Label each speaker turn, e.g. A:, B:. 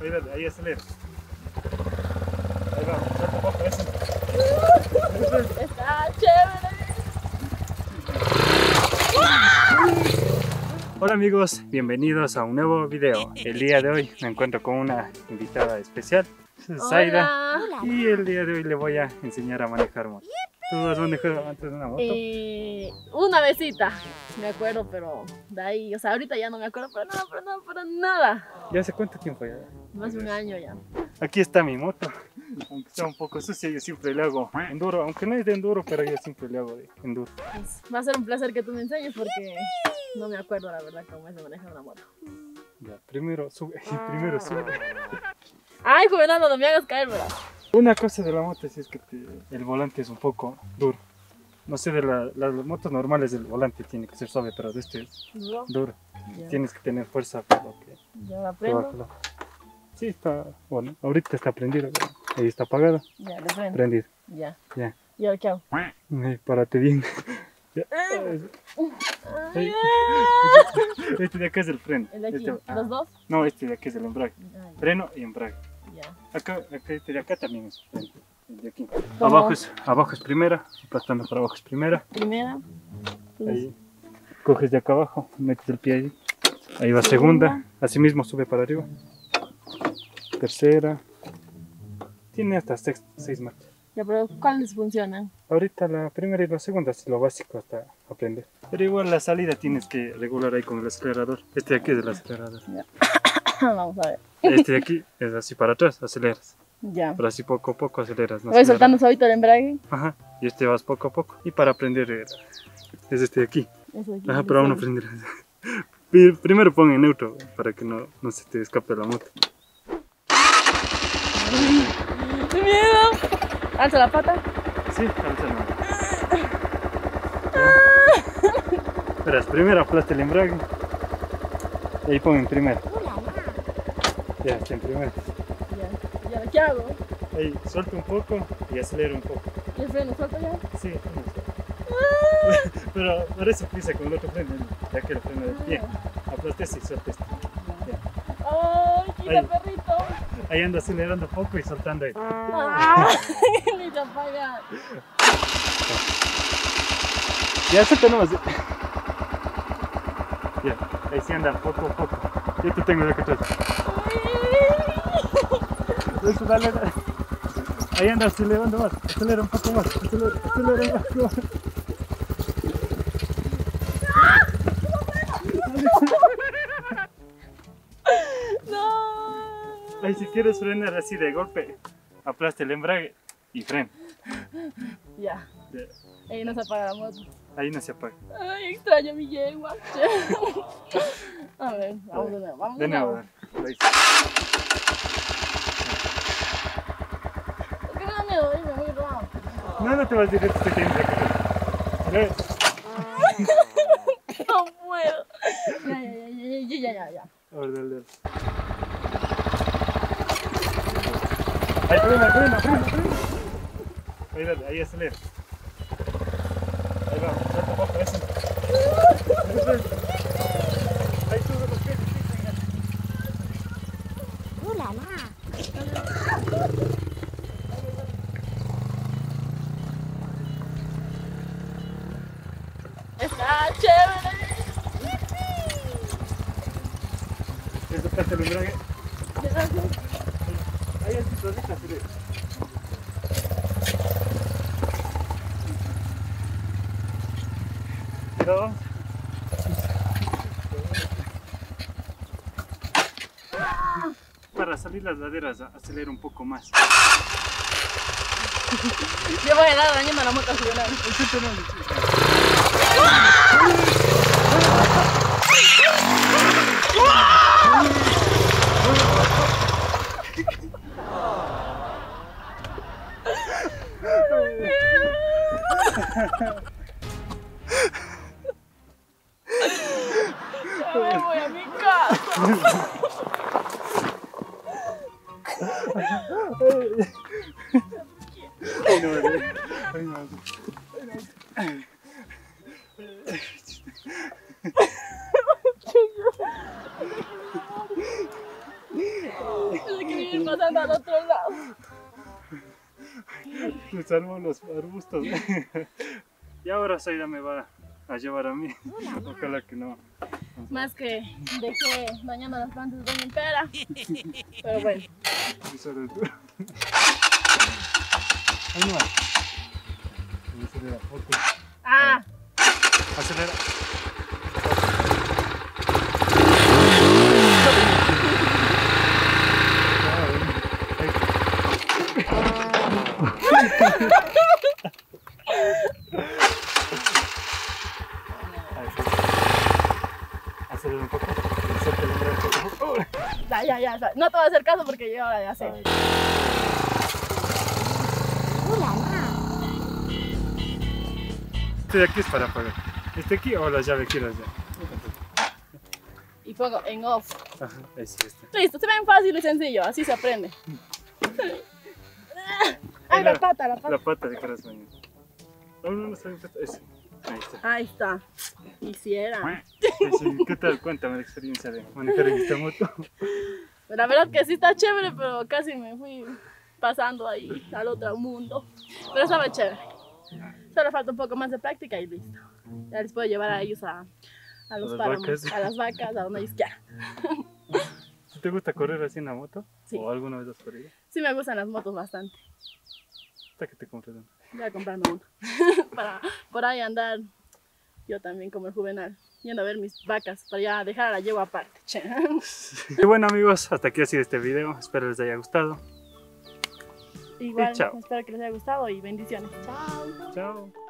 A: Ahí, ahí acelera. Ahí va, suelta un poco eso.
B: Está chévere.
A: Hola amigos, bienvenidos a un nuevo video. El día de hoy me encuentro con una invitada especial.
B: Hola.
A: Y el día de hoy le voy a enseñar a manejar moto. ¿Tú has manejado antes una moto?
B: Eh, una besita, me acuerdo, pero de ahí, o sea, ahorita ya no me acuerdo para nada, para nada, para nada.
A: ¿Ya hace cuánto tiempo ya?
B: Más de un año ya.
A: Aquí está mi moto. Aunque sea un poco sucia, yo siempre le hago enduro. Aunque no es de enduro, pero yo siempre le hago de enduro.
B: Pues, va a ser un placer que tú me enseñes porque no me acuerdo la verdad cómo es de manejar una moto.
A: Ya, primero sube. Primero sube.
B: Ay, Juvenal, no me hagas caer, ¿verdad?
A: Una cosa de la moto es que te- el volante es un poco duro. No sé, de la- las motos normales el volante tiene que ser suave, pero de este es
B: No,
A: duro.
B: ya,
A: Tienes que tener fuerza para lo que
B: ya lo aprendo.
A: Sí, está bueno. Ahorita está prendido. Ahí está apagado.
B: Ya, le prendo.
A: Prendido.
B: Ya.
A: Ya.
B: ¿Y ahora qué hago?
A: Párate bien.
B: Ay,
A: Este de acá es el freno.
B: El de aquí,
A: Este- ah,
B: los dos.
A: No, este de aquí es el embrague.
B: Ay,
A: Freno y embrague.
B: Ya.
A: Acá, acá, este acá también es freno. El de aquí. Abajo es, abajo es primera, aplastando para abajo es primera.
B: Primera. pues,
A: Ahí coges de acá abajo, metes el pie ahí. Ahí va segunda, así mismo sube para arriba. Tercera. Tiene hasta seis, seis marchas.
B: Ya, pero ¿cuáles funcionan?
A: Ahorita la primera y la segunda es lo básico hasta aprender. Pero igual la salida tienes que regular ahí con el acelerador. Este de aquí es el acelerador.
B: Vamos a ver.
A: Este de aquí es así para atrás, aceleras.
B: Ya.
A: Pero así poco a poco aceleras. no
B: Voy
A: aceleras.
B: soltando suavito el embrague.
A: Ajá. Y este vas poco a poco. Y para aprender eh, es este de aquí.
B: Eso aquí.
A: Ajá, pero aún no aprenderás. Pri- Primero pon en neutro para que no, no se te escape la moto.
B: ¡Qué miedo! Alza la pata.
A: Sí, alza Verás, primero aplasta el embrague. Y ahí pon en primero. Ya, está en primero.
B: Ya. ¿Y ahora qué hago?
A: Ahí suelta un poco y acelera un poco.
B: ¿Y el freno suelto ya?
A: Sí, no sé. Pero por eso pisa con el otro freno, ya que el freno del pie. Aplasta este y suelta este.
B: ¡Ay, quita
A: Ahí.
B: perrito!
A: Ahí anda acelerando poco y soltando ahí.
B: ¡Ay! Ni se apaga.
A: Ya suelta nomás. Ya, ahí sí anda poco a poco. Yo te tengo de acá atrás. Eso, dale, dale. Ahí anda acelerando más. Acelera un poco más. Acelera, acelera un poco más.
B: ¡No!
A: Ahí si quieres frenar así de golpe, aplasta el embrague y frena.
B: Ya.
A: Ya,
B: Ahí no se apaga la moto.
A: Ahí no se apaga.
B: Ay, extraño mi yegua. A ver, vamos de nuevo. Vamos
A: De
B: de
A: nuevo,
B: ¿Por qué me da miedo irme muy rápido?
A: No,
B: puedo. Ya, ya, ya, ya, ya.
A: A ver, dale, dale. Ahí, frena, frena, frena, frena. Ahí, dale, ahí acelera. Ahí va, suelta un poco eso. Eso es. Ahí sube los pies.
B: Está chévere.
A: Eso pasa el embrague.
B: Gracias.
A: Ahí así, solita, acelera. Pero... Para salir las laderas, acelera un poco más.
B: Yo voy a dar dañando a la moto me voy a mi casa.
A: Ay, no, ay, no.
B: Que me iba pasando al otro lado.
A: Salvo los arbustos. y ahora Zaira me va a llevar a mí. Ojalá que no.
B: Más que dejé dañando las plantas de mi pera. Pero bueno.
A: Eso. Ahí no va. Acelera, ok.
B: Ah,
A: Acelera. Acelera un poco.
B: Ya. ya. No te voy a hacer caso porque yo ahora ya sé.
A: Este de aquí es para apagar. ¿Este aquí o la llave quieras ya?
B: Y pongo en off.
A: Ajá, ahí sí, este.
B: Listo, se ven fácil y sencillo. Así se aprende. Ay, la pata, la pata.
A: La pata de corazón. No, no, no está bien. Ese. Ahí está.
B: Ahí está. Quisiera.
A: Sí. ¿Qué tal? Cuéntame la experiencia de manejar en esta moto.
B: La verdad que sí está chévere, pero casi me fui pasando ahí al otro mundo. Pero estaba chévere. Solo falta un poco más de práctica y listo. Ya les puedo llevar a ellos a, a los páramos, a las vacas, a donde ellos quieran.
A: ¿Te gusta correr así en la moto?
B: Sí.
A: ¿O alguna vez has corrido?
B: Sí me gustan las motos bastante.
A: Hasta que te compres una.
B: Voy a comprarme una. para por ahí andar yo también como el juvenal. Yendo a ver mis vacas para ya dejar a la yegua aparte.
A: Y bueno amigos, hasta aquí ha sido este video. Espero les haya gustado.
B: Igual, espero que les haya gustado y bendiciones. Chao.
A: Chao.